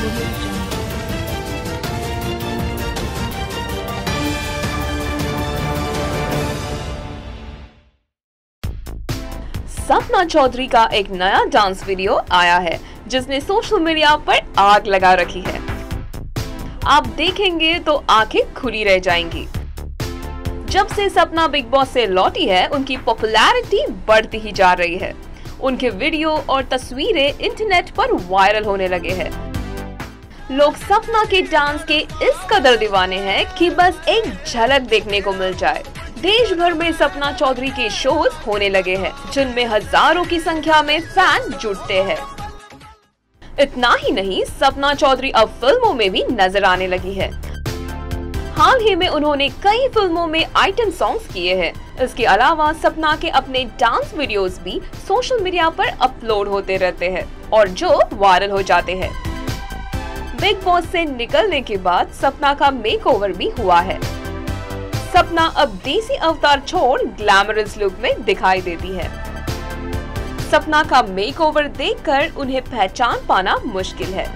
सपना चौधरी का एक नया डांस वीडियो आया है, जिसने सोशल मीडिया पर आग लगा रखी है। आप देखेंगे तो आँखें खुली रह जाएँगी। जब से सपना बिग बॉस से लौटी है, उनकी पॉपुलैरिटी बढ़ती ही जा रही है। उनके वीडियो और तस्वीरें इंटरनेट पर वायरल होने लगे हैं। लोग सपना के डांस के इस कदर दीवाने हैं कि बस एक झलक देखने को मिल जाए। देश भर में सपना चौधरी के शोज़ होने लगे हैं, जिनमें हज़ारों की संख्या में फ़ैन जुटते हैं। इतना ही नहीं, सपना चौधरी अब फ़िल्मों में भी नज़र आने लगी है। हाल ही में उन्होंने कई फ़िल्मों में आइटम सॉन्ग्स किए हैं। इसके अलावा सपना के अपने डांस वीडियोस भी सोशल मीडिया पर अपलोड होते रहते हैं, और जो वायरल हो जाते हैं। बिग बॉस से निकलने के बाद सपना का मेकओवर भी हुआ है। सपना अब देसी अवतार छोड़ ग्लैमरस लुक में दिखाई देती है। सपना का मेकओवर देखकर उन्हें पहचान पाना मुश्किल है।